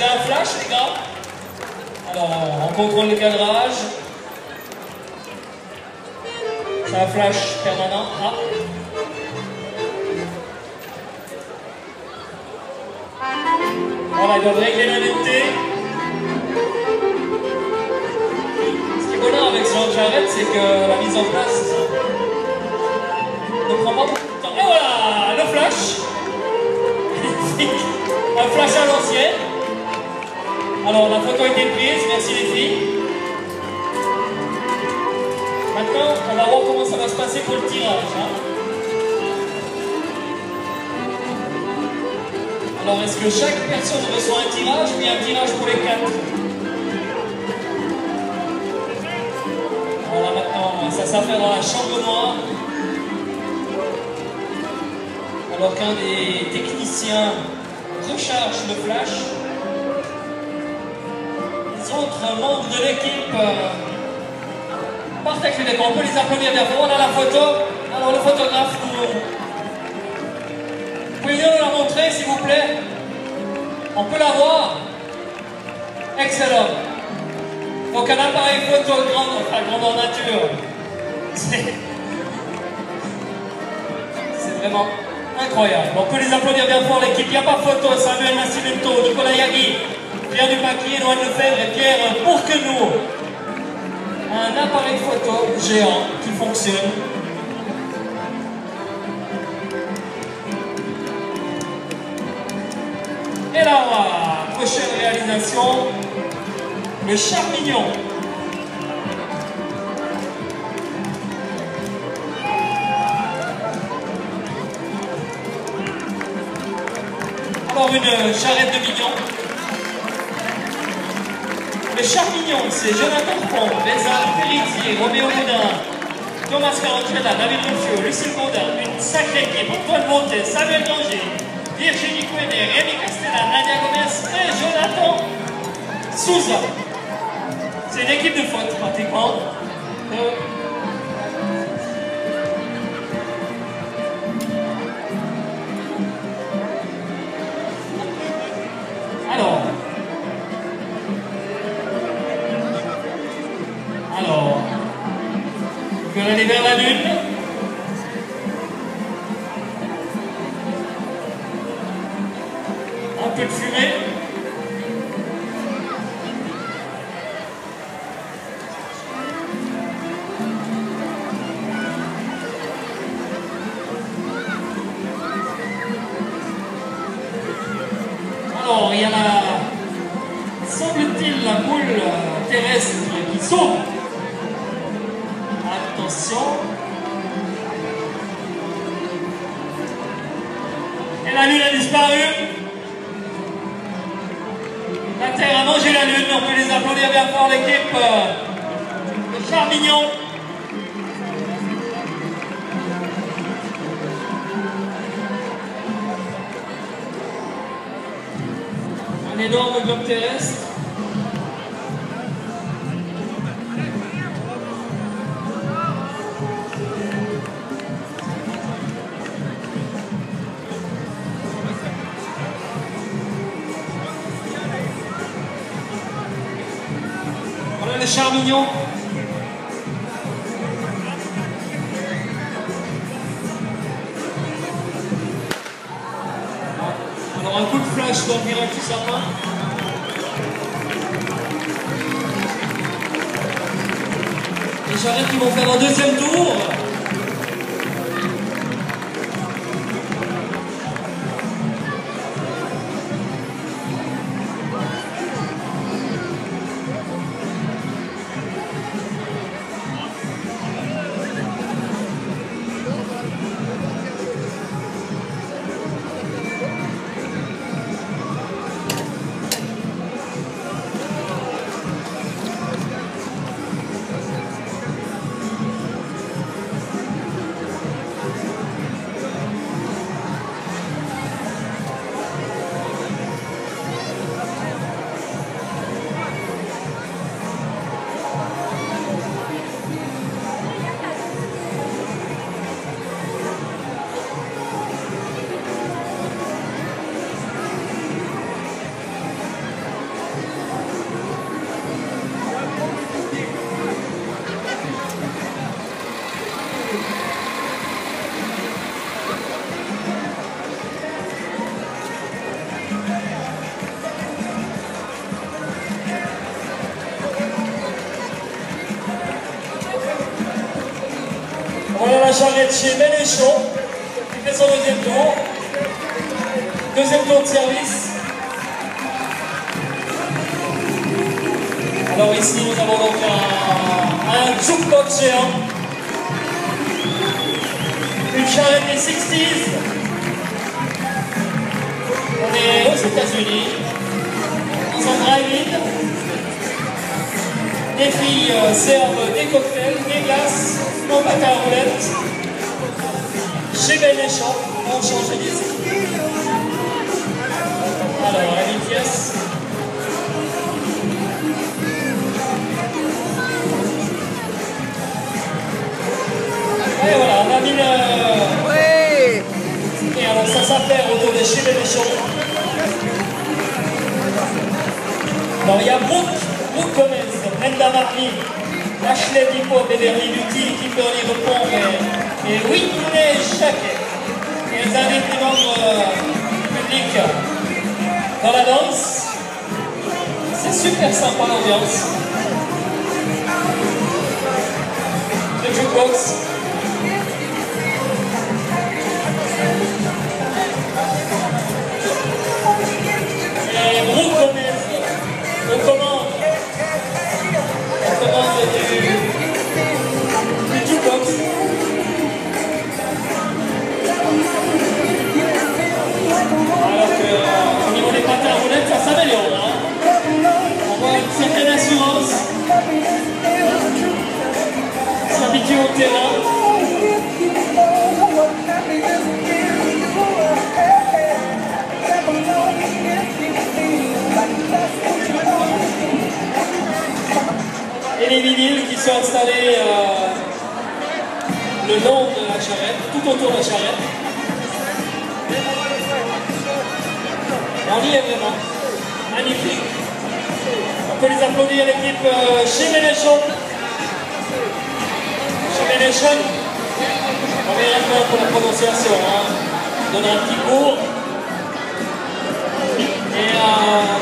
C'est un flash, les gars. Alors, on contrôle le cadrage. C'est un flash permanent. Ah. Voilà, ils doivent régler la netteté. Ce qui est bon avec ce genre de c'est que la mise en place ne prend pas beaucoup de temps. Et voilà, le flash. Un flash à l'ancienne. Alors, la photo a été prise, merci les filles. Maintenant, on va voir comment ça va se passer pour le tirage. hein. Alors, est-ce que chaque personne reçoit un tirage ou un tirage pour les quatre? Voilà, maintenant, ça s'affaire dans la chambre. Alors qu'un des techniciens recharge le flash, autres membres de l'équipe euh, partent avec le décor. On peut les applaudir. On a la photo. Alors, le photographe. Vous pouvez nous la montrer, s'il vous plaît On peut la voir Excellent. Donc, un appareil photo grande, enfin, grandeur nature. C'est vraiment incroyable. On peut les applaudir bien fort, l'équipe. Il n'y a pas photo. Samuel Nascimento, Nicolas Yagui, Pierre Dupaquier, Noël Lefebvre et Pierre Bourquenou. Un appareil photo géant qui fonctionne. Et là, prochaine réalisation, le Charmignon. Alors une charrette de mignon. Charmignon, c'est Jonathan Pont, Bézard Péritier, Roméo Boudin, Thomas Caroncella, David Monfiot, Lucille Baudin, une sacrée équipe, Antoine Montet, Samuel Danger, Virginie Couenet, Rémi Castella, Nadia Gomez et Jonathan Souza. C'est une équipe de foot pratiquement. Euh, Vers la lune. Un peu de fumée. Alors, il y a semble-t-il, la boule terrestre qui saute. Et la lune a disparu. La Terre a mangé la lune. On peut les applaudir bien fort, l'équipe euh, de Charmignon. Un énorme globe terrestre. Charmignon. Alors un coup de flash dans le miracle du sapin. Les charrettes qui vont faire un deuxième tour. La charrette chez Mélenchon, qui fait son deuxième tour. Deuxième tour de service. Alors ici, nous avons donc un, un géant. Une charrette des 60s. On est aux États-Unis, dans un drive-in. Les filles euh, servent des cocktails, des glaces, en pâte à roulettes. Chez Belle Champs, on change d'ici. Alors, la une pièce. Et voilà, on a mis le... Et alors ça s'affaire autour de chez les méchants. Alors il y a Brooke, Brooke Gomez, Brenda Marley, Ashley Tipo, Beverly Lutti, Kimberly Repon et, et Whitney Jacquet. Et les années plus membres du public dans la danse. C'est super sympa l'ambiance. Le jukebox. Et les vinyles qui sont installés euh, le long de la charrette, tout autour de la charrette. On y est vraiment. Magnifique. On peut les applaudir l'équipe euh, chez. Chez On verra bien pour la prononciation. Hein. On un petit cours. Et euh,